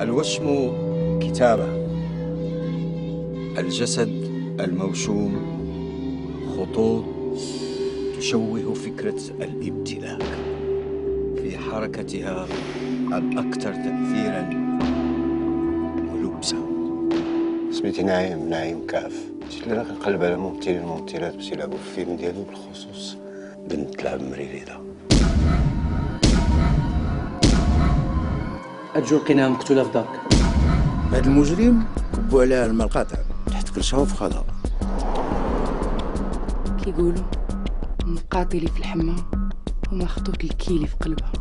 الوشم كتابة الجسد الموشوم خطوط تشوه فكرة الامتلاك في حركتها الأكثر تأثيرا ولبسا سميتي نعيم نعيم كاف. لي راه كنقلب على ممثلين وممثلات باش يلعبوا في الفيلم ديالو بالخصوص بنت تلعب مريريده أرجو لقيناها مقتولة في دارك هذا المجرم كبوا عليها الماء القاطع تحت كل في خضر. كيقولوا مقاتلي في الحمى ومخطوط الكيلي في قلبها.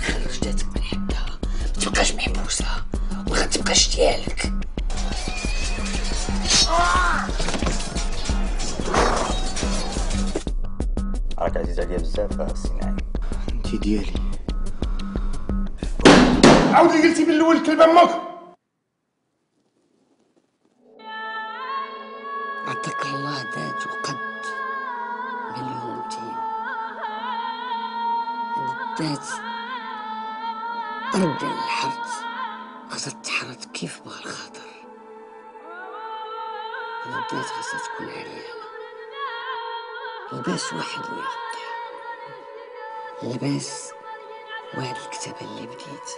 خرجتك من حدها ما تبقاش محبوسة ما غتبقاش ديالك. راك عزيز عليا بزاف السي نعيم انت ديالي. عاودي قلتي من الأول كلمة أمك عطاك الله ذات وقد مليون دين الذات رد الحرد خاصها تحرد كيف بغى الخاطر. الذات خاصها تكون عريانة لباس واحد اللي لباس وهاد الكتابة اللي بديت.